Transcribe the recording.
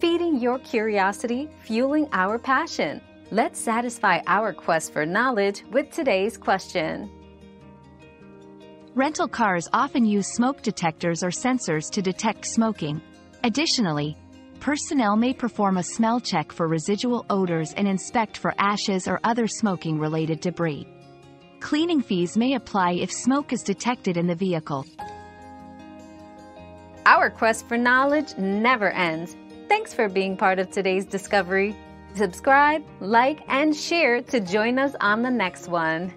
feeding your curiosity, fueling our passion. Let's satisfy our quest for knowledge with today's question. Rental cars often use smoke detectors or sensors to detect smoking. Additionally, personnel may perform a smell check for residual odors and inspect for ashes or other smoking-related debris. Cleaning fees may apply if smoke is detected in the vehicle. Our quest for knowledge never ends. Thanks for being part of today's discovery. Subscribe, like, and share to join us on the next one.